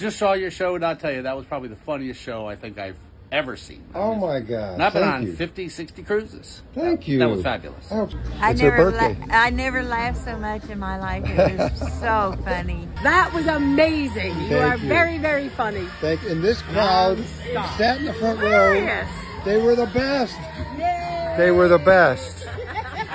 just saw your show, and I'll tell you, that was probably the funniest show I think I've ever seen. I Oh mean, my God! And I've been Thank on you. 50, 60 cruises. Thank That- you. That was fabulous. Oh, I it's her never, birthday. I never laughed so much in my life. It was so funny. That was amazing. You are you. very, very funny. Thank you. and this crowd Non-stop. sat in the front row. Hilarious. They were the best. They were the best.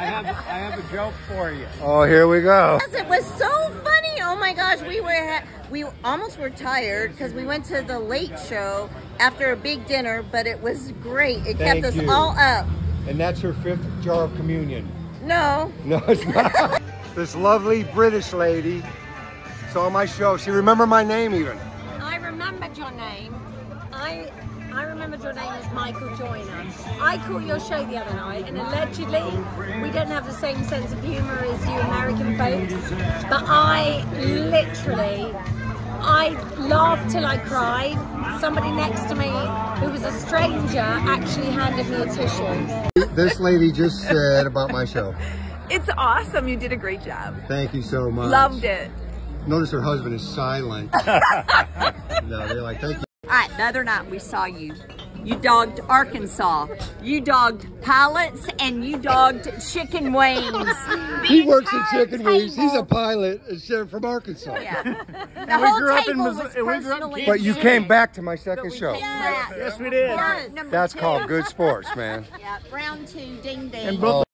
I have I have a joke for you. Oh, here we go. It was so funny. Oh my gosh, we were ha- we almost were tired because we went to the late show after a big dinner, but it was great. It Thank kept us you. all up. And that's her fifth jar of communion. No, No, it's not. this lovely British lady saw my show. She remembered my name even. I remembered your name. I I remembered your name as Michael Joiner. I caught your show the other night, and allegedly we don't have the same sense of humour as you American folks. But I literally, I laughed till I cried. Somebody next to me, who was a stranger, actually handed me a tissue. This lady just said about my show. It's awesome. You did a great job. Thank you so much. Loved it. Notice her husband is silent. no, they're like, thank you. All right, the other night we saw you. You dogged Arkansas. You dogged pilots and you dogged chicken wings. He works at Chicken Wings. He's a pilot uh, from Arkansas. Yeah. The we whole grew up in Missouri- we grew up in personally But you came back to my second show. Yeah. Yes, we did. Yes. That's two. called good sports, man. Yeah, round two, ding ding. And both